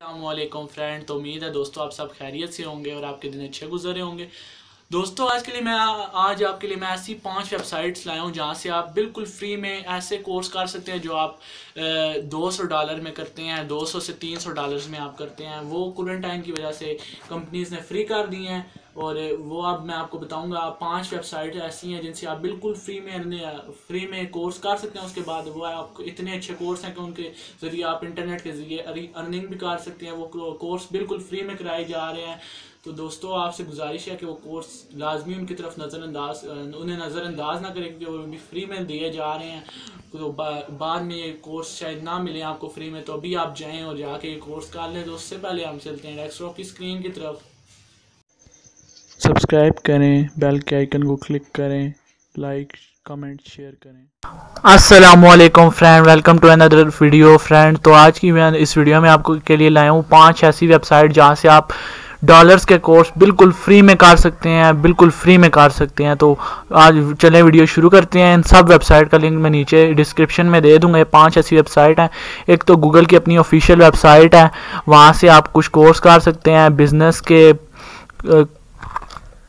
अल्लाम friend तो उम्मीद है दोस्तों आप सब खैरियत से होंगे और आपके दिन अच्छे गुजरे होंगे। दोस्तों, आज के लिए मैं, आज आपके लिए मैं ऐसी पाँच वेबसाइट्स लाया हूँ जहाँ से आप बिल्कुल फ्री में ऐसे कोर्स कर सकते हैं जो आप दो सौ डॉलर में करते हैं, दो सौ से तीन सौ डॉलर में आप करते हैं। वो टाइम की वजह से कंपनीज़ ने फ्री कर दी हैं। और वो अब मैं आपको बताऊँगा पाँच वेबसाइट ऐसी हैं जिनसे आप बिल्कुल फ्री में फ्री में कोर्स कर सकते हैं उसके बाद वो आपको इतने अच्छे कोर्स हैं कि उनके ज़रिए आप इंटरनेट के ज़रिए अर्निंग भी कर सकते हैं वो कोर्स बिल्कुल फ्री में कराए जा रहे हैं। तो दोस्तों आपसे गुजारिश है कि वो कोर्स लाजमी उनकी तरफ़ नज़रअंदाज उन्हें नज़रअंदाज ना करें क्योंकि वो भी फ्री में दिए जा रहे हैं। तो बा, बाद में ये कोर्स शायद ना मिले आपको फ्री में तो अभी आप जाएँ और जाके ये कोर्स कर लें। तो उससे पहले हम चलते हैं डेस्कटॉप की स्क्रीन की तरफ़। सब्सक्राइब करें, बेल के आइकन को क्लिक करें, लाइक, कमेंट, शेयर करें। Aslam friend, welcome to another video friend. तो आज की मैं इस वीडियो में आपको के लिए लाया हूँ पाँच ऐसी वेबसाइट जहाँ से आप डॉलर्स के कोर्स बिल्कुल फ्री में कर सकते हैं, बिल्कुल फ्री में कर सकते हैं। तो आज चले वीडियो शुरू करते हैं। इन सब वेबसाइट का लिंक मैं नीचे डिस्क्रिप्शन में दे दूँगा। ये पाँच ऐसी वेबसाइट हैं। एक तो गूगल की अपनी ऑफिशियल वेबसाइट है। वहाँ से आप कुछ कोर्स कर सकते हैं। बिज़नेस के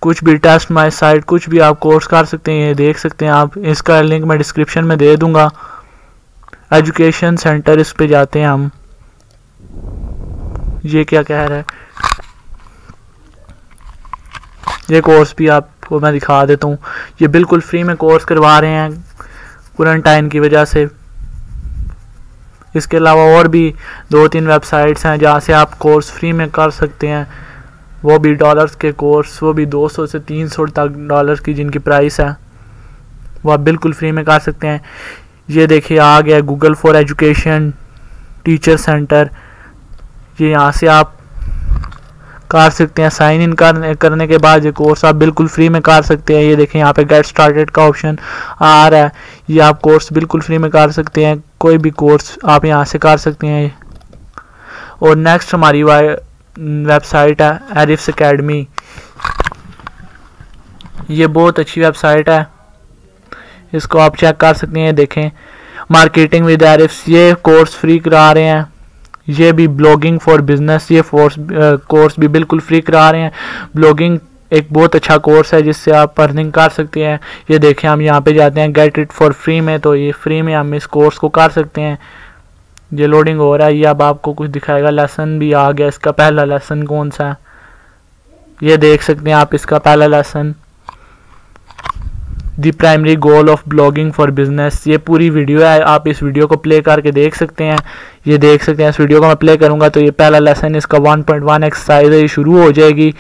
कुछ भी टेस्ट माई साइट कुछ भी आप कोर्स कर सकते हैं, ये देख सकते हैं आप। इसका लिंक मैं डिस्क्रिप्शन में दे दूँगा। एजुकेशन सेंटर इस पे जाते हैं हम। ये क्या कह रहा है? ये कोर्स भी आपको मैं दिखा देता हूँ। ये बिल्कुल फ्री में कोर्स करवा रहे हैं क्वारंटाइन की वजह से। इसके अलावा और भी दो तीन वेबसाइट्स हैं जहाँ से आप कोर्स फ्री में कर सकते हैं। वो भी डॉलर्स के कोर्स वो भी 200 से 300 तक डॉलर्स की जिनकी प्राइस है। वो आप बिल्कुल फ्री में कर सकते हैं। ये देखिए, आ गया Google for education teacher centre ये यहाँ से आप कर सकते हैं। साइन इन करने करने के बाद ये कोर्स आप बिल्कुल फ्री में कर सकते हैं। ये देखें यहाँ पे गेट स्टार्टेड का ऑप्शन आ रहा है। ये आप कोर्स बिल्कुल फ्री में कर सकते हैं। कोई भी कोर्स आप यहाँ से कर सकते हैं। और नेक्स्ट हमारी वेबसाइट है एरिफ्स अकेडमी ये बहुत अच्छी वेबसाइट है। इसको आप चेक कर सकते हैं देखें। मार्केटिंग विद एरिफ्स ये कोर्स फ्री करा रहे हैं। ये भी ब्लॉगिंग फॉर बिज़नेस ये फोर्स कोर्स भी बिल्कुल फ्री करा रहे हैं। ब्लॉगिंग एक बहुत अच्छा कोर्स है, जिससे आप अर्निंग कर सकते हैं। ये देखें, हम यहाँ पे जाते हैं गेट इट फॉर फ्री में तो ये फ्री में हम इस कोर्स को कर सकते हैं। ये लोडिंग हो रहा है, ये अब आपको कुछ दिखाएगा। लेसन भी आ गया, इसका पहला लेसन कौन सा है? ये देख सकते हैं आप इसका पहला lesson the primary goal of blogging for business ये पूरी वीडियो है, आप इस वीडियो को प्ले करके देख सकते हैं। ये देख सकते हैं, इस वीडियो को मैं प्ले करूँगा तो ये पहला लेसन इसका 1.1 पॉइंट एक्सरसाइज है ये शुरू हो जाएगी।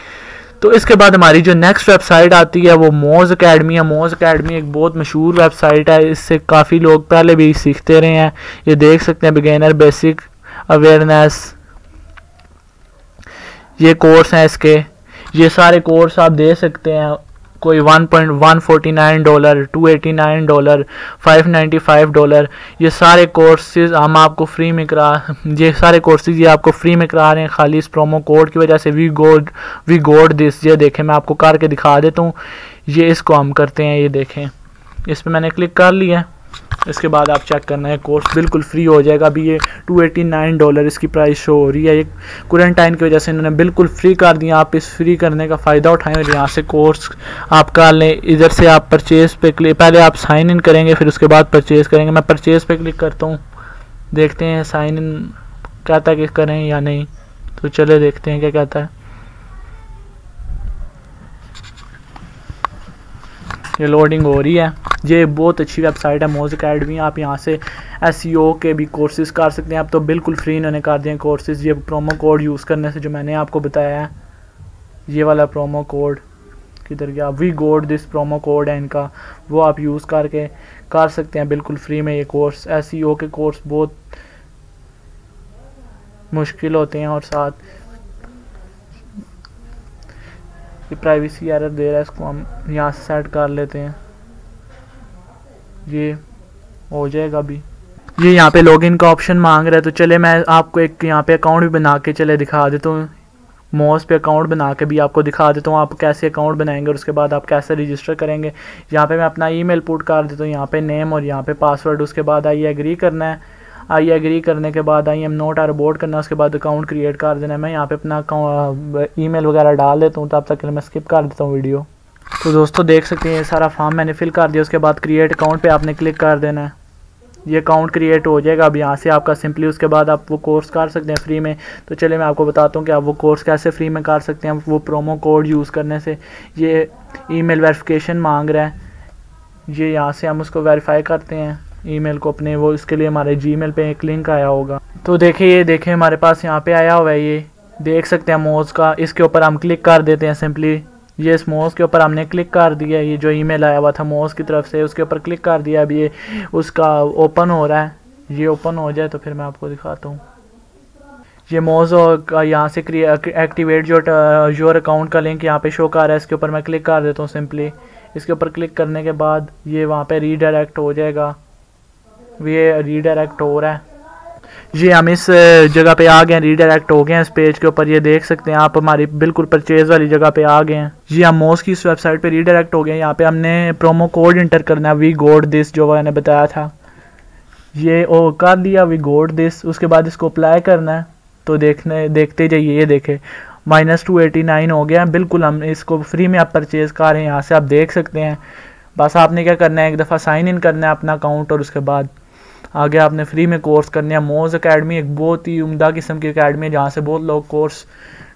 तो इसके बाद हमारी जो नेक्स्ट वेबसाइट आती है, वो मोज अकेडमी है। मोज अकेडमी एक बहुत मशहूर वेबसाइट है। इससे काफ़ी लोग पहले भी सीखते रहे हैं। ये देख सकते हैं बिगेनर बेसिक अवेयरनेस ये कोर्स हैं इसके। ये सारे कोर्स आप दे सकते हैं। कोई 1.149 डॉलर 289 डॉलर 595 डॉलर ये सारे कोर्सेज हम आपको फ्री में करा, ये सारे कोर्सेज ये आपको फ्री में करा रहे हैं खाली इस प्रोमो कोड की वजह से we got we got this ये देखें मैं आपको करके दिखा देता हूँ, ये इसको हम करते हैं, ये देखें इस पर मैंने क्लिक कर लिया। इसके बाद आप चेक करना है कोर्स बिल्कुल फ्री हो जाएगा। अभी ये 289 डॉलर इसकी प्राइस शो हो रही है। ये क्वारंटाइन की वजह से इन्होंने बिल्कुल फ्री कर दिया। आप इस फ्री करने का फ़ायदा उठाएँ और यहाँ से कोर्स आप कर लें। इधर से आप परचेज़ पे क्लिक पहले आप साइन इन करेंगे, फिर उसके बाद परचेज़ करेंगे। मैं परचेज़ पे क्लिक करता हूँ। देखते हैं साइन इन कहता है कि करें या नहीं। तो चले देखते हैं क्या कहता है। ये लोडिंग हो रही है। ये बहुत अच्छी वेबसाइट है मोज अकेडमी आप यहाँ से एस e के भी कोर्सेज़ कर सकते हैं। आप तो बिल्कुल फ्री इन्होंने कर दिए कोर्सेज़ ये प्रोमो कोड यूज़ करने से जो मैंने आपको बताया है, ये वाला प्रोमो कोड किधर गया? We got this promo code है इनका। वो आप यूज़ करके कर सकते हैं बिल्कुल फ्री में ये कोर्स एस e के कोर्स बहुत मुश्किल होते हैं और साथ ये प्राइवेसी एरर दे रहा है, इसको हम यहाँ से सेट कर लेते हैं। ये हो जाएगा अभी। ये यहाँ पे लॉगिन का ऑप्शन मांग रहा है तो चले मैं आपको एक यहाँ पे अकाउंट भी बना के चले दिखा देता हूँ। मोस पे अकाउंट बना के भी आपको दिखा देता हूँ, आप कैसे अकाउंट बनाएँगे और उसके बाद आप कैसे रजिस्टर करेंगे। यहाँ पे मैं अपना ईमेल पुट कर देता हूँ, यहाँ पे नेम और यहाँ पे पासवर्ड उसके बाद आइए एग्री करना है। आई एग्री करने के बाद आई एम नोट आर बोर्ड करना, उसके बाद अकाउंट क्रिएट कर देना। मैं यहाँ पे अपना ईमेल वगैरह डाल देता हूँ, तब तक के लिए मैं स्किप कर देता हूँ वीडियो तो दोस्तों, देख सकते हैं, ये सारा फॉर्म मैंने फिल कर दिया, उसके बाद क्रिएट अकाउंट पे आपने क्लिक कर देना है। ये अकाउंट क्रिएट हो जाएगा, अब यहाँ से आपका सिंपली उसके बाद आप वो कोर्स कर सकते हैं फ्री में। तो चलिए, मैं आपको बताता हूँ कि आप वो कोर्स कैसे फ्री में कर सकते हैं, वो प्रोमो कोड यूज़ करने से। ये ईमेल वेरिफिकेशन मांग रहा है। ये यहाँ से हम उसको वेरीफाई करते हैं। ईमेल को अपने, वो इसके लिए हमारे जीमेल पे एक लिंक आया होगा। तो देखिए ये देखें, हमारे पास यहाँ पे आया हुआ है ये। देख सकते हैं मोज का, इसके ऊपर हम क्लिक कर देते हैं सिंपली ये इस मोज के ऊपर हमने क्लिक कर दिया ये जो ईमेल आया हुआ था मोज की तरफ़ से, उसके ऊपर क्लिक कर दिया। अब ये, उसका ओपन हो रहा है। ये ओपन हो जाए तो फिर मैं आपको दिखाता हूँ। ये मोज का यहाँ से एक्टिवेट जो योर अकाउंट का लिंक यहाँ पे शो कर रहा है। इसके ऊपर मैं क्लिक कर देता हूँ सिंपली इसके ऊपर क्लिक करने के बाद ये वहाँ पे रीडायरेक्ट हो जाएगा। ये रीडायरेक्ट हो रहा है। जी, हम इस जगह पे आ गए हैं रीडायरेक्ट हो गए हैं इस पेज के ऊपर। ये देख सकते हैं, आप हमारी बिल्कुल परचेज वाली जगह पे आ गए हैं। जी, हम मोस की इस वेबसाइट पे रीडायरेक्ट हो गए हैं। यहाँ पे हमने प्रोमो कोड इंटर करना है वी गोड दिस जो मैंने बताया था। ये ओ, कर दिया वी गोड दिस उसके बाद इसको अप्लाई करना है। तो देखने, देखते जाइए, ये देखे। माइनस टू एटी नाइन हो गया। बिल्कुल हम इसको फ्री में आप परचेज़ कर रहे हैं, यहाँ से आप देख सकते हैं। बस आपने क्या करना है, एक दफ़ा साइन इन करना है अपना अकाउंट और उसके बाद। आगे आपने फ्री में कोर्स करने हैं। मोज अकेडमी एक बहुत ही उमदा किस्म की अकेडमी है, जहाँ से बहुत लोग कोर्स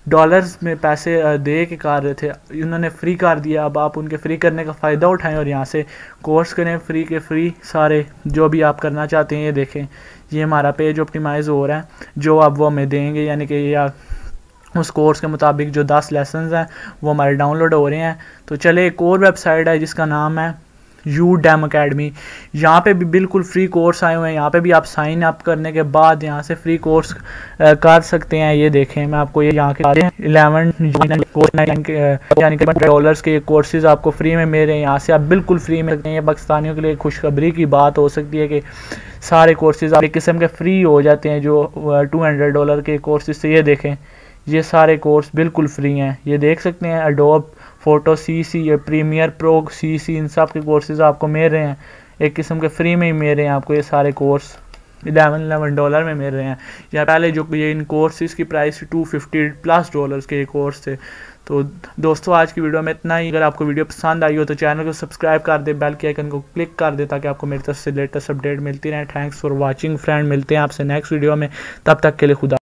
डॉलर्स में पैसे दे के कर रहे थे। उन्होंने फ्री कर दिया। अब आप उनके फ्री करने का फ़ायदा उठाएँ और यहाँ से कोर्स करें फ्री के फ्री सारे। जो भी आप करना चाहते हैं, ये देखें। ये हमारा पेज ऑप्टिमाइज़ हो रहा है। जो आप वो हमें देंगे, यानी कि या उस कोर्स के मुताबिक जो दस लेसन हैं, वो हमारे डाउनलोड हो रहे हैं। तो चले, एक और वेबसाइट है, जिसका नाम है यू डैम अकेडमी यहाँ पे भी बिल्कुल फ्री कोर्स आए हुए हैं। यहाँ पे भी आप साइन अप करने के बाद यहाँ से फ्री कोर्स कर सकते हैं। ये देखें, मैं आपको ये यहाँ के इलेवन यानी कि डॉलर्स के कोर्सेज आपको फ्री में मिल रहे हैं। यहाँ से आप बिल्कुल फ्री में सकते हैं। ये पाकिस्तानियों के लिए खुशखबरी की बात हो सकती है कि सारे कोर्सेज आप एक किस्म के फ्री हो जाते हैं जो टू हंड्रेड डॉलर के कोर्सेज से। ये देखें, ये सारे कोर्स बिल्कुल फ्री हैं। ये देख सकते हैं अडोब फ़ोटो सी सी ये प्रीमियर प्रो सी सी इन सब के कोर्सेज आपको मिल रहे हैं। एक किस्म के फ्री में ही मिल रहे हैं आपको ये सारे कोर्स इलेवन इलेवन डॉलर में मिल रहे हैं। या पहले जो ये इन कोर्सेज की price two fifty plus dollars के ये कोर्स थे। तो दोस्तों, आज की वीडियो में इतना ही। अगर आपको वीडियो पसंद आई हो तो चैनल को सब्सक्राइब कर दे बेल के आइकन को क्लिक कर दे ताकि आपको मेरी तरफ़ से लेटेस्ट अपडेट मिलती रहे। थैंक्स फॉर वाचिंग फ्रेंड मिलते हैं आपसे नेक्स्ट वीडियो में। तब तक के लिए खुदा